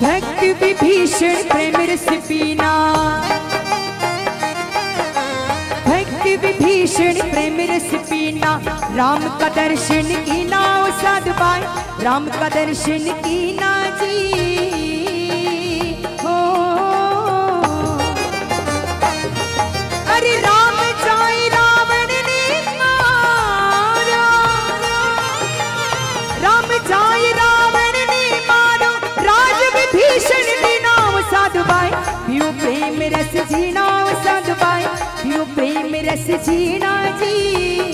भक्त विभीषण प्रेम रस पीना। भक्त विभीषण प्रेम रस पीना। राम का दर्शन कीना ओ साधुबाई राम का दर्शन कीना जी। जीना साधुबाई पियो प्रेम रस जीना जी।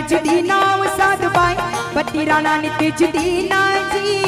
राणा नाम तज साधु बाई पति राणा ने तज दीना जी।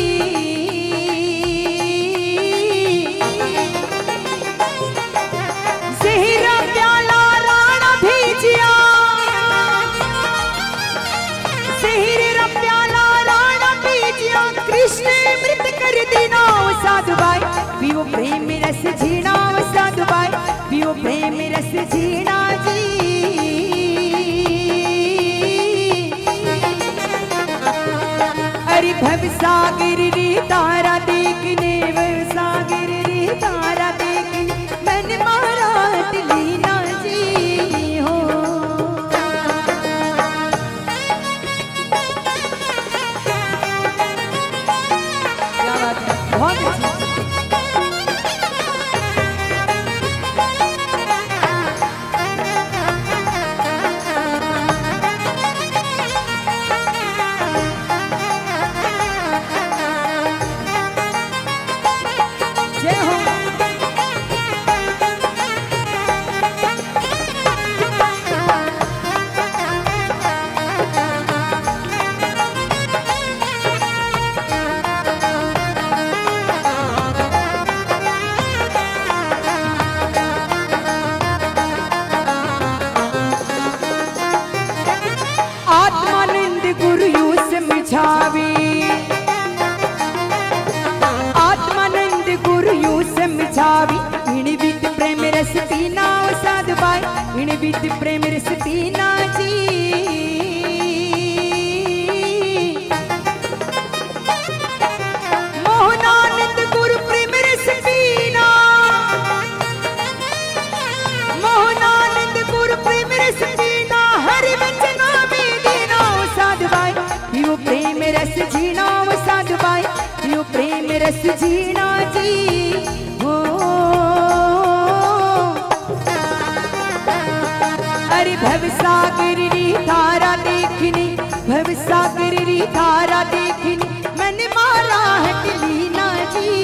विद प्रेम रस पीना जी मोहनानंद गुरु प्रेम रस पीना मोहनानंद गुरु प्रेम रस पीना हरि वचना में दीना ओ साधुबाई पियो प्रेम रस जीना ओ साधुबाई पियो प्रेम रस जीना जी भवसागर तारा धारा देखनी भवसागर री देखनी मैंने मारा है लीना जी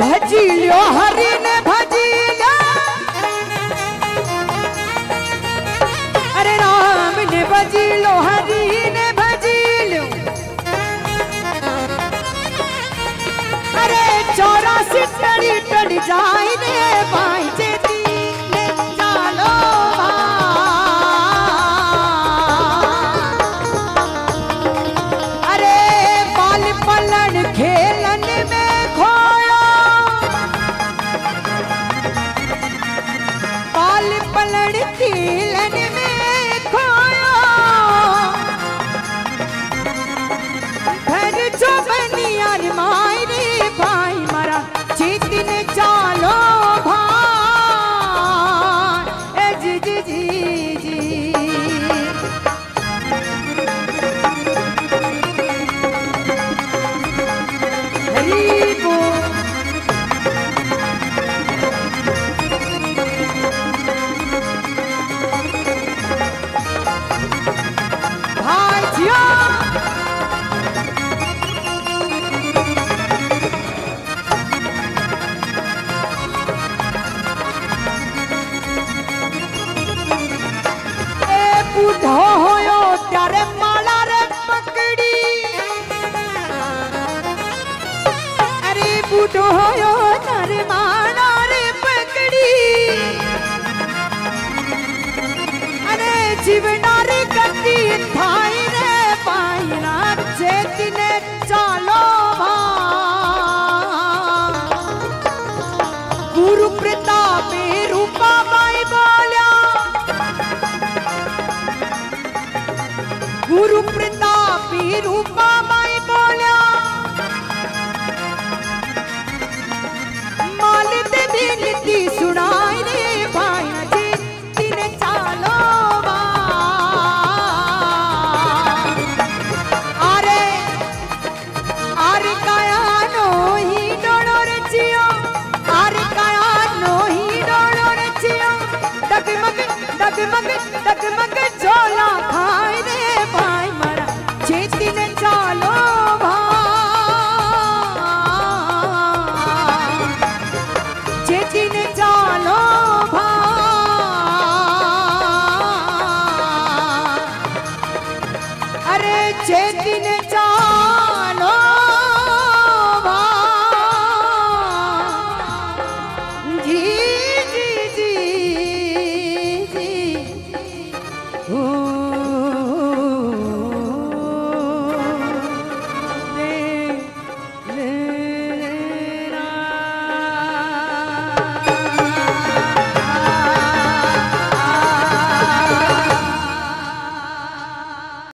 भजियो हरि